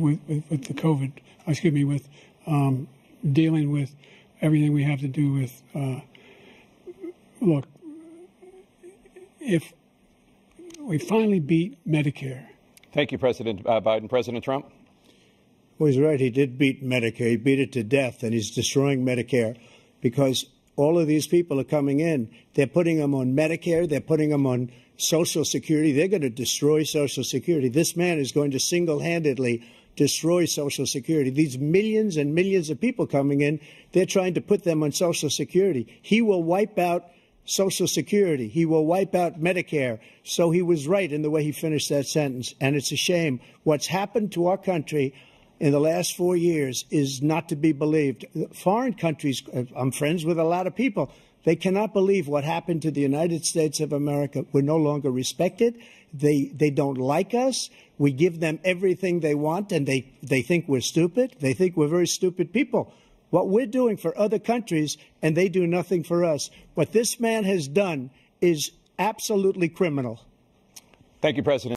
with, with, with the COVID, excuse me, with um, dealing with everything we have to do with. Uh, look, if we finally beat Medicare. Thank you, President uh, Biden. President Trump? Well, he's right. He did beat Medicare. He beat it to death, and he's destroying Medicare because all of these people are coming in. They're putting them on Medicare. They're putting them on Social Security. They're going to destroy Social Security. This man is going to single handedly destroy Social Security. These millions and millions of people coming in, they're trying to put them on Social Security. He will wipe out Social Security. He will wipe out Medicare. So he was right in the way he finished that sentence. And it's a shame. What's happened to our country in the last four years is not to be believed. Foreign countries, uh, I'm friends with a lot of people. They cannot believe what happened to the United States of America. We're no longer respected. They, they don't like us. We give them everything they want, and they, they think we're stupid. They think we're very stupid people what we're doing for other countries, and they do nothing for us. What this man has done is absolutely criminal. Thank you, President.